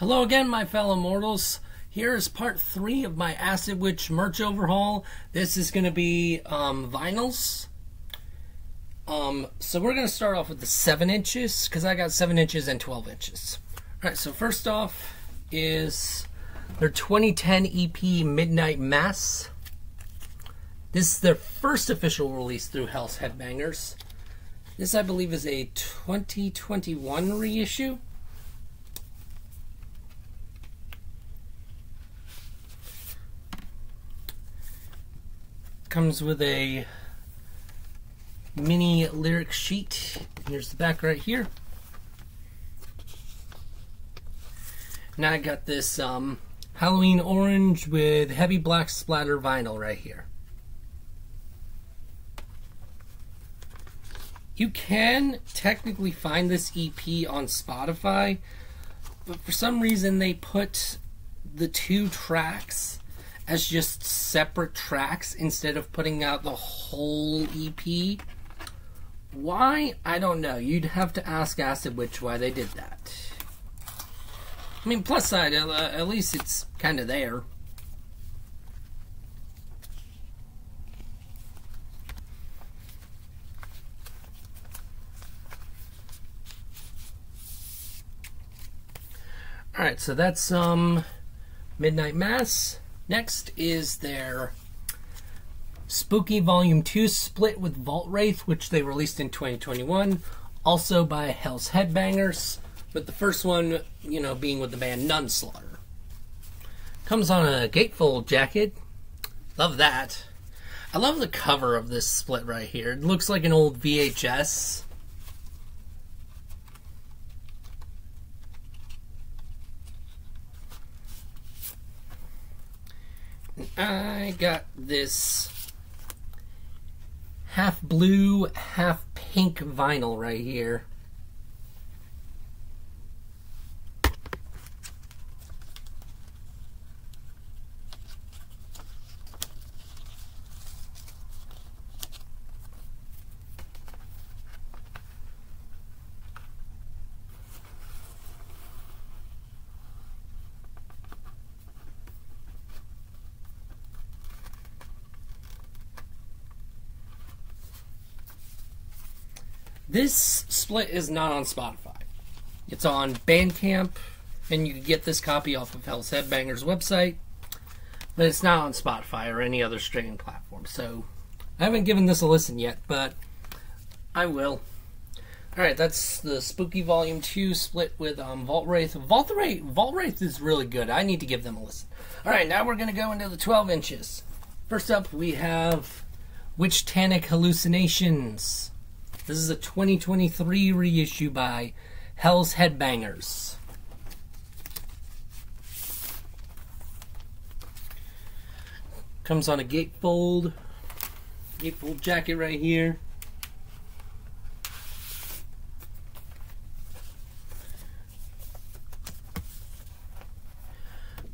Hello again, my fellow mortals. Here is part three of my Acid Witch merch overhaul. This is going to be um, vinyls. Um, so we're going to start off with the 7 inches, because I got 7 inches and 12 inches. Alright, so first off is their 2010 EP Midnight Mass. This is their first official release through Hell's Headbangers. This, I believe, is a 2021 reissue. Comes with a mini lyric sheet. Here's the back right here. Now I got this um, Halloween orange with heavy black splatter vinyl right here. You can technically find this EP on Spotify, but for some reason they put the two tracks as just separate tracks instead of putting out the whole EP. Why? I don't know. You'd have to ask Acid Witch why they did that. I mean, plus side, uh, at least it's kind of there. Alright, so that's um, Midnight Mass. Next is their Spooky Volume 2 split with Vault Wraith, which they released in 2021, also by Hell's Headbangers, with the first one, you know, being with the band Nunslaughter. Comes on a gatefold jacket. Love that. I love the cover of this split right here. It looks like an old VHS. I got this half blue, half pink vinyl right here. This split is not on Spotify. It's on Bandcamp, and you can get this copy off of Hell's Headbangers website, but it's not on Spotify or any other streaming platform. So I haven't given this a listen yet, but I will. Alright, that's the Spooky Volume 2 split with um, Vault Wraith. Vault Wraith, Vault Wraith is really good. I need to give them a listen. Alright, now we're going to go into the 12 inches. First up, we have Witch Witchtanic Hellucinations. This is a 2023 reissue by Hell's Headbangers. Comes on a gatefold, gatefold jacket right here.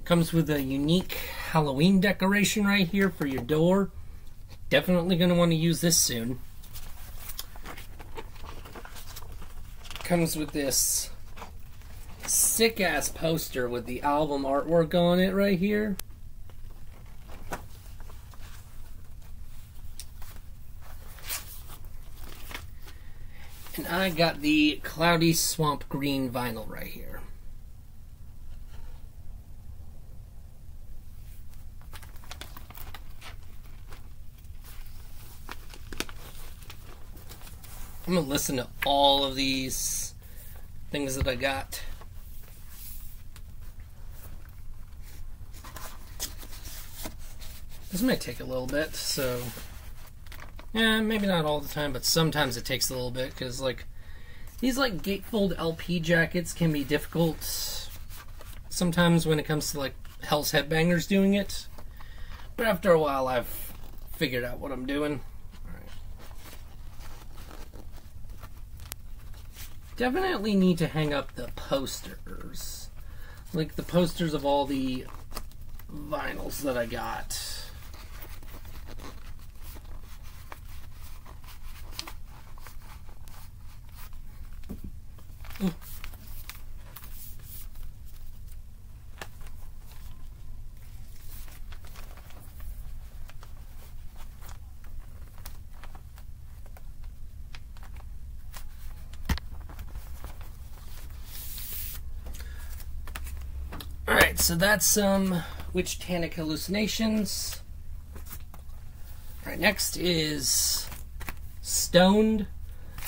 Comes with a unique Halloween decoration right here for your door. Definitely going to want to use this soon. Comes with this sick ass poster with the album artwork on it right here. And I got the Cloudy Swamp Green vinyl right here. I'm gonna listen to all of these things that I got. This might take a little bit, so yeah, maybe not all the time, but sometimes it takes a little bit because like these like gatefold LP jackets can be difficult sometimes when it comes to like Hell's Headbangers doing it. But after a while, I've figured out what I'm doing. Definitely need to hang up the posters. Like the posters of all the vinyls that I got. So that's um Witchtanic Hellucinations. Alright, next is Stoned.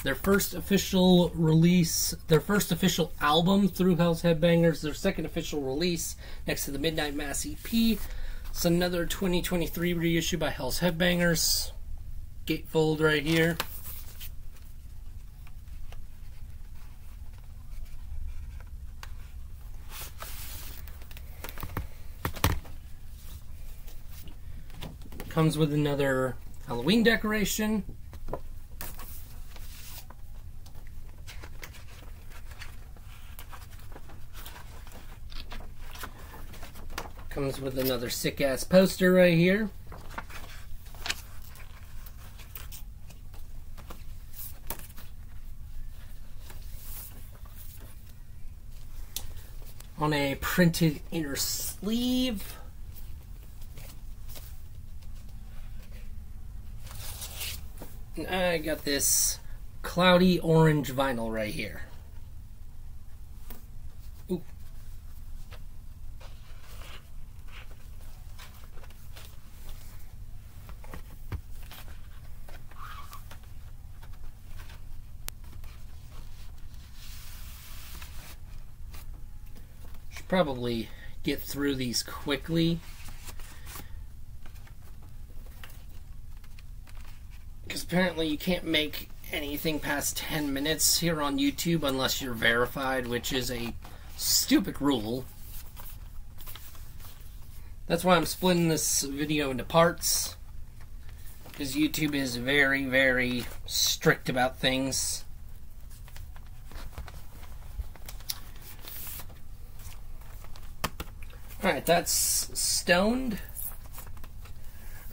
Their first official release, their first official album through Hell's Headbangers, their second official release next to the Midnight Mass EP. It's another 2023 reissue by Hell's Headbangers. Gatefold right here. Comes with another Halloween decoration. Comes with another sick ass poster right here. On a printed inner sleeve. I got this cloudy orange vinyl right here. Ooh. Should probably get through these quickly. Apparently you can't make anything past 10 minutes here on YouTube unless you're verified, which is a stupid rule. That's why I'm splitting this video into parts. Because YouTube is very, very strict about things. Alright, that's stoned.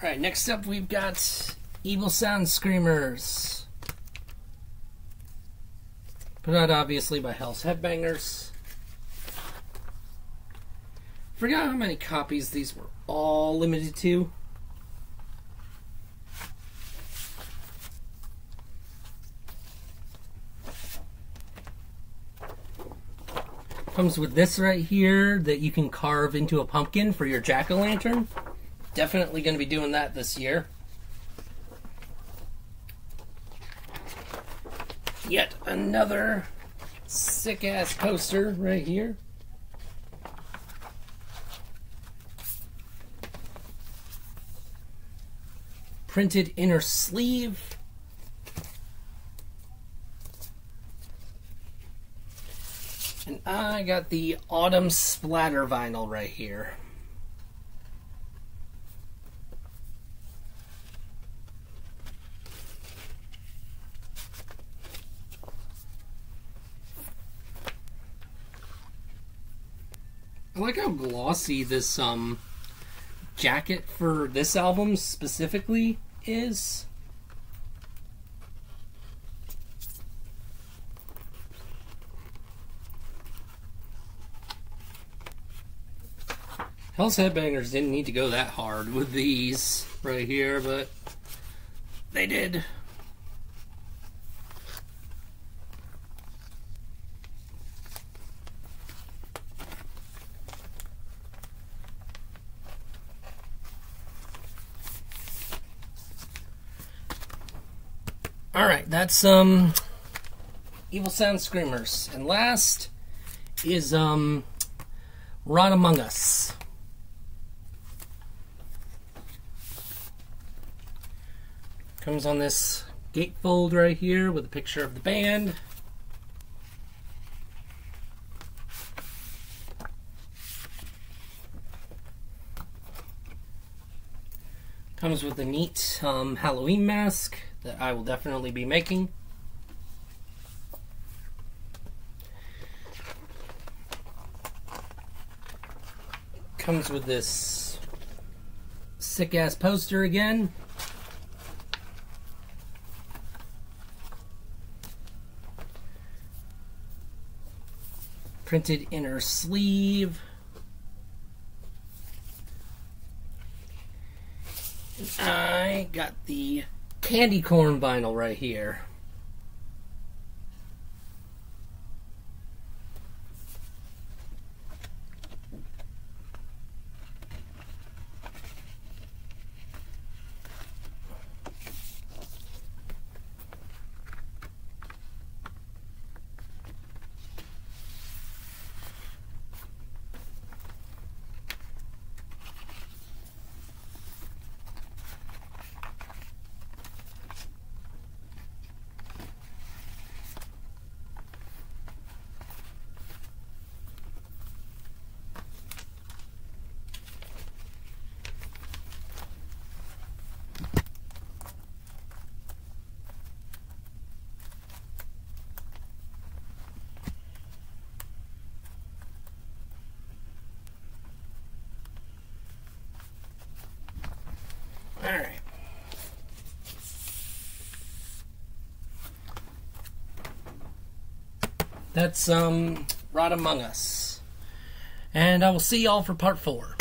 Alright, next up we've got Evil Sound Screamers. Put out obviously by Hell's Headbangers. Forgot how many copies these were all limited to. Comes with this right here that you can carve into a pumpkin for your jack-o'-lantern. Definitely going to be doing that this year. Yet another sick ass poster right here. Printed inner sleeve. And I got the autumn splatter vinyl right here. I like how glossy this um jacket for this album specifically is. Hell's Headbangers didn't need to go that hard with these right here, but they did. All right, that's um Evil Sound Screamers. And last is um Rot Among Us. Comes on this gatefold right here with a picture of the band. Comes with a neat um, Halloween mask that I will definitely be making. Comes with this sick ass poster again. Printed inner sleeve. I got the candy corn vinyl right here. All right. That's um Rot Among Us. And I will see y'all for part four.